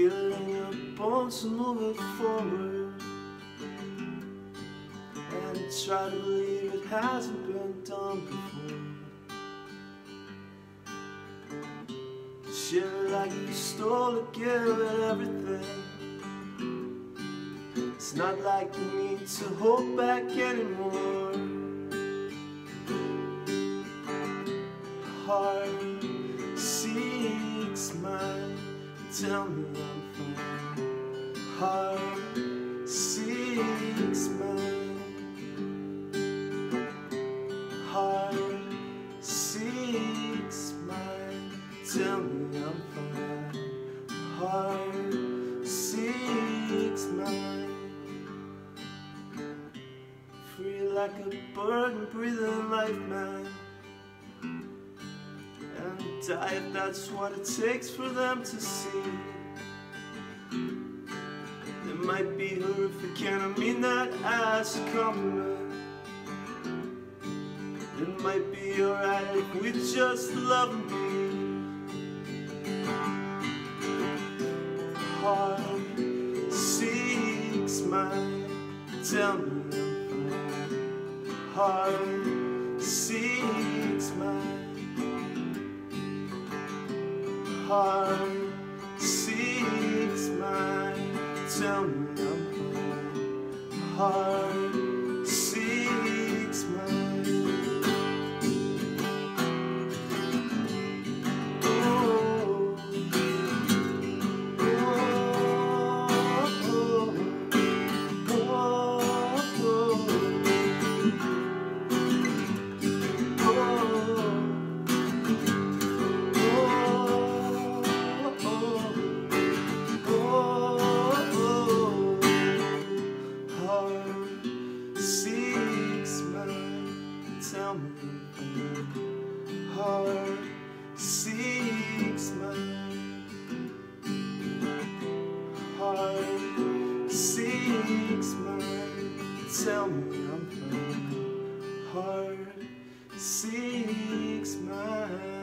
Feel it in your bones it forward. And try to believe it hasn't been done before. Shiver like you stole a gift and everything. It's not like you need to hold back anymore. Heart Tell me I'm fine. Heart seeks mind. Heart seeks mind. Tell me I'm fine. Heart seeks mind. Free like a bird breathing life, man. Die if that's what it takes for them to see. It might be horrific, and I mean that as a compliment. It might be alright if we just love be. Heart seeks mind. Tell me. Heart Heart seeks mind. Tell me I'm fine. Heart seeks mind.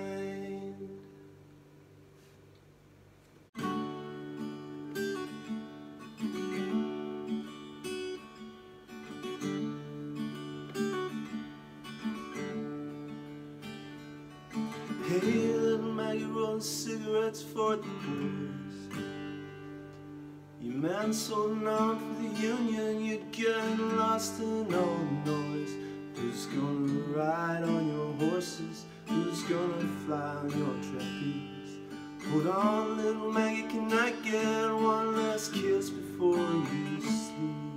Little Maggie, rolling cigarettes for the boys. You man holding on for the union, you're getting lost in all the noise. Who's gonna ride on your horses? Who's gonna fly on your trapeze? Hold on, little Maggie, can I get one last kiss before you sleep?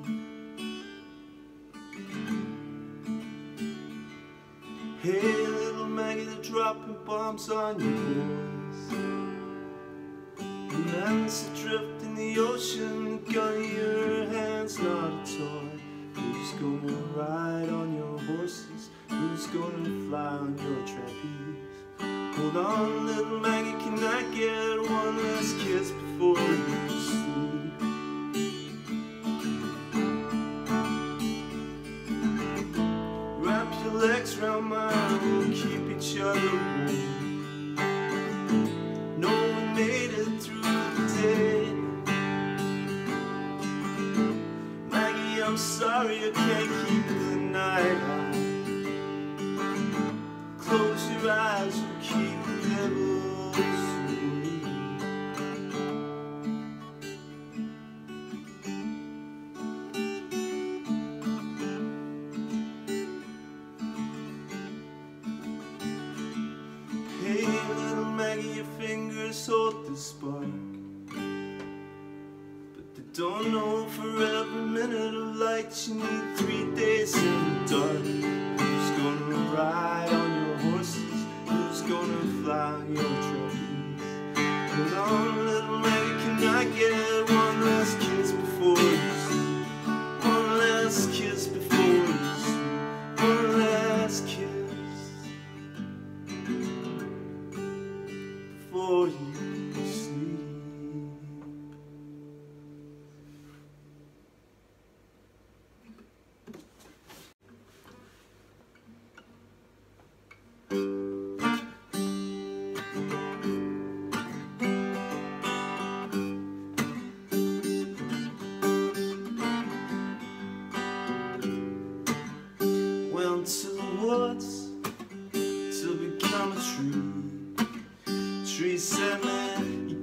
Hey, little Maggie, they're dropping bombs on your boys. Man's adrift in the ocean, gun in your hands, not a toy. Who's gonna ride on Hold on, little Maggie, can I get one last kiss before of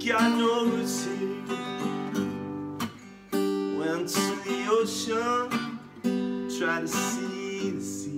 got no roots here. Went to the ocean, tried to see the sea.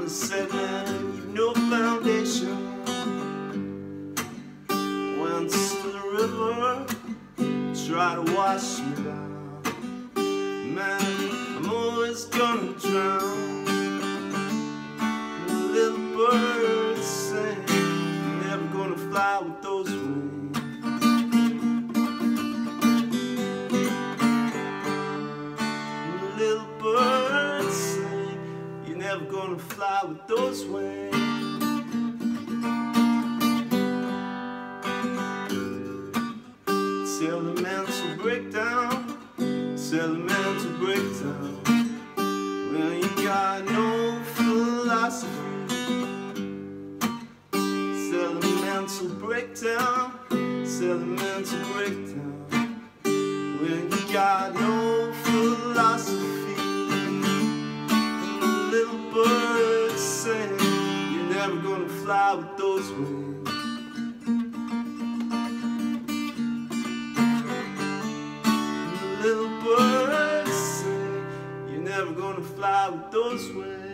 Mountain said, man, you've no foundation. Went to the river, try to wash me down. Man, I'm always gonna drown. With those wings. Elemental breakdown, elemental breakdown. Well, you got no philosophy. Elemental breakdown, elemental breakdown. When you got no fly with those wings. The little birds say you're never gonna fly with those wings.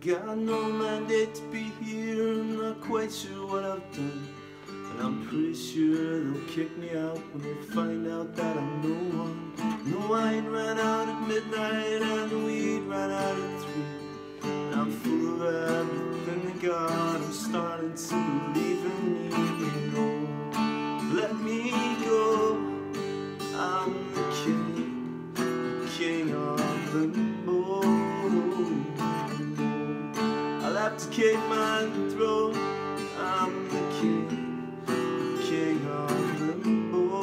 Got no mandate to be here, I'm not quite sure what I've done. And I'm pretty sure they'll kick me out when they find out that I'm no one. I ain't ran out at midnight, and the weed ran out at three. And I'm full of everything they got, I'm starting to believe in you. Let me go, I'll abdicate my throne. I'm the king, king of the limbo.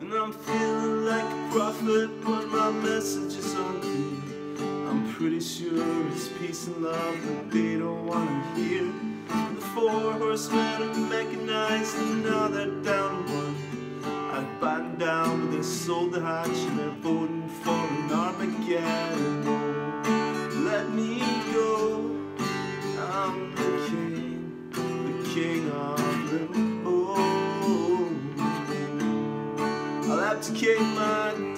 And I'm feeling like a prophet, but my message is unclear. I'm pretty sure it's peace and love that they don't wanna hear. The four horsemen are mechanized, and now they're down to one. I'd batten down, but they sold the hatch and they're voting for an Armageddon. King of limbo. I'll have to throne. I'm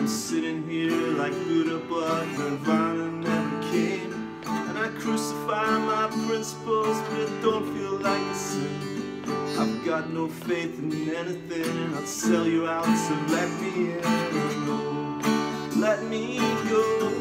I'm sitting here like Buddha, but Nirvana never came. And I crucify my principles, but don't feel like the same. I've got no faith in anything, and I'll sell you out, so let me in. Let me go.